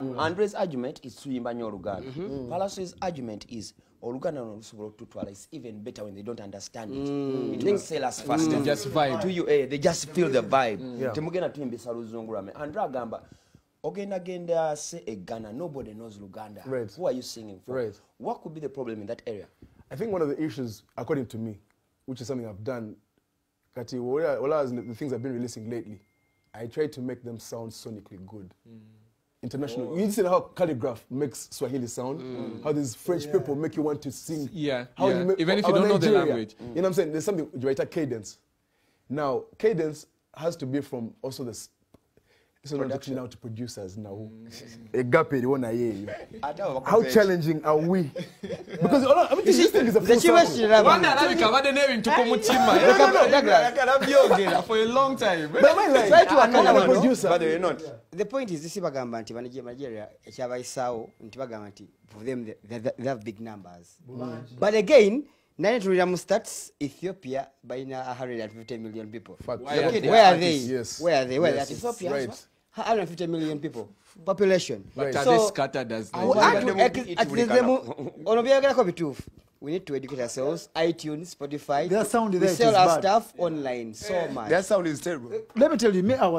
andres argument is tuyimba nnyo oluganda. Palaces argument is oluganda luno lusobola okututwala is even better when they don't understand it. It will sell us faster. Just vibe. to you eh, they just feel the vibe. Yeah. temugenda tuyimbisa luzungu lwame andre agamba ogendagenda se e ghana nobody knows luganda. Right. who are you singing for? Right. what could be the problem in that area? I think one of the issues, according to me, which is something I've done, Kati, was- the things I've been releasing lately, I try to make them sound sonically good. International. Oh. You see how calligraph makes Swahili sound, mm. Mm. how these French people make you want to sing. Yeah, how yeah. make- Even if you don't know the Nigeria, language. You know what I'm saying? There's something, you write a cadence. Now, cadence has to be from also this. Now to producers now. A gap here, one year. How challenging are we? Because I mean, this thing is a full circle. kiraba. wanda alabika abadde n'ebintu ku mutima ayagala byogera for a long time But I lying? Try to I'm work a out. producer. but they're not the point is isi bagamba nti banige nigeria ekyabayisaawo nti bagamba nti for them they, they, they have big numbers but again nane tulira mu stats ethiopia balina 150 million people. Why are they where are they? Yes. where are they where are Yes. the Ethiopia artists? as Right. 150 million people. Population. But are So- they scattered as it ono byeyogerako bituufu we need to educate ourselves. itunes spotify. Their sound we there sell is our bad. stuff online so much. That sound is terrible. Let me tell you, me, I was